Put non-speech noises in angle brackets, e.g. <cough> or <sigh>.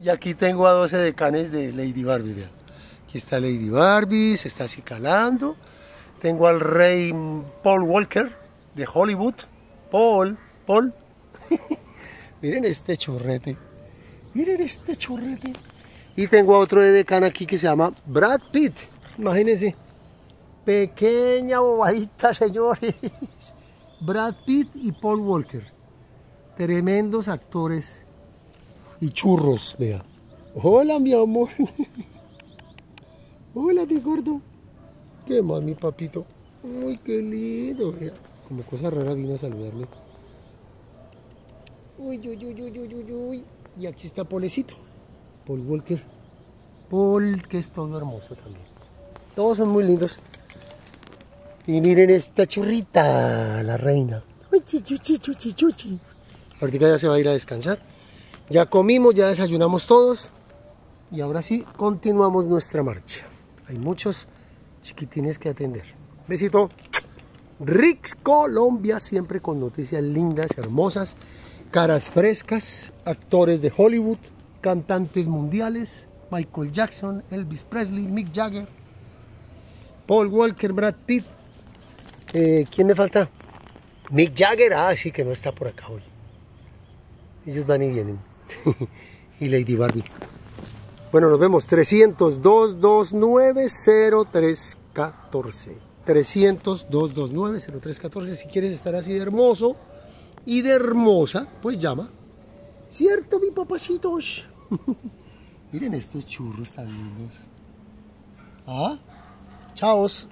Y aquí tengo a 12 decanes de Lady Barbie, vean. Aquí está Lady Barbie, se está acicalando. Tengo al rey Paul Walker de Hollywood. Paul, Paul. <laughs> Miren este churrete. Miren este churrete. Y tengo a otro de decana aquí que se llama Brad Pitt. Imagínense. Pequeña bobadita, <laughs> señores. Brad Pitt y Paul Walker. Tremendos actores y churros, vea. Hola, mi amor. <laughs> Hola, mi gordo. ¿Qué más, mi papito? Uy, qué lindo, vea. Como cosa rara vino a saludarme. Uy, uy, uy, uy, uy, uy, uy. Y aquí está Polecito. Paul Walker. Paul, que es todo hermoso también. Todos son muy lindos. Y miren esta churrita, la reina. Uy, chuchi, chuchi, chuchi. Ahorita ya se va a ir a descansar. Ya comimos, ya desayunamos todos y ahora sí continuamos nuestra marcha. Hay muchos chiquitines que atender. Besito. Rix Colombia, siempre con noticias lindas, hermosas, caras frescas, actores de Hollywood, cantantes mundiales, Michael Jackson, Elvis Presley, Mick Jagger, Paul Walker, Brad Pitt. Eh, ¿Quién me falta? Mick Jagger, ah, sí que no está por acá hoy. Ellos van y vienen. <laughs> y Lady Barbie. Bueno, nos vemos. 300-229-0314. 300-229-0314. Si quieres estar así de hermoso y de hermosa, pues llama. ¿Cierto, mi papacitos? <laughs> Miren estos churros tan lindos. ¿Ah? Chaos.